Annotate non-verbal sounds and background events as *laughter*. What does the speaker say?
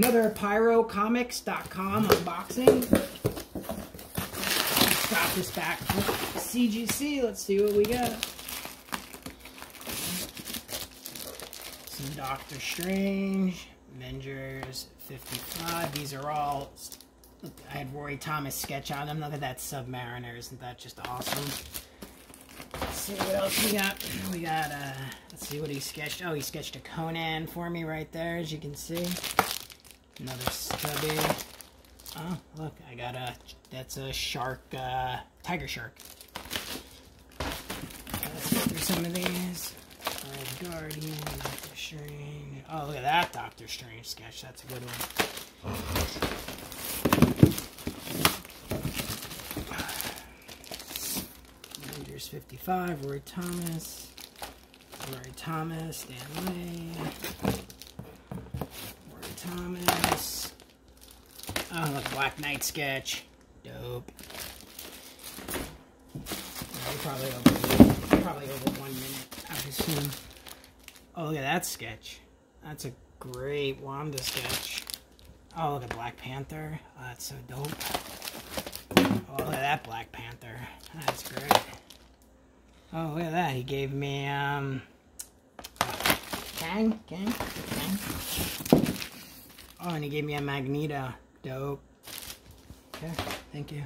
Another pyrocomics.com unboxing. Drop this back. CGC, let's see what we got. Some Doctor Strange, Avengers 55. These are all, I had Roy Thomas sketch on them. Look at that Submariner. Isn't that just awesome? Let's see what else we got. *clears throat* We got, uh, let's see what he sketched. Oh, he sketched a Conan for me right there, as you can see. Another stubby. Oh, look, I got a, that's a shark, uh, tiger shark. Let's go through some of these. Red Guardian, Doctor Strange. Oh, look at that Doctor Strange sketch. That's a good one. Avengers 55, Roy Thomas. Roy Thomas, Stan Lee. Thomas. Black Knight sketch. Dope. probably over, probably over one minute, I would assume. Oh, look at that sketch. That's a great Wanda sketch. Oh, look at Black Panther. Oh, that's so dope. Oh, look at that Black Panther. That's great. Oh, look at that. He gave me, um... Kang? Kang? Kang? Oh, and he gave me a Magneto. Dope. Okay, thank you.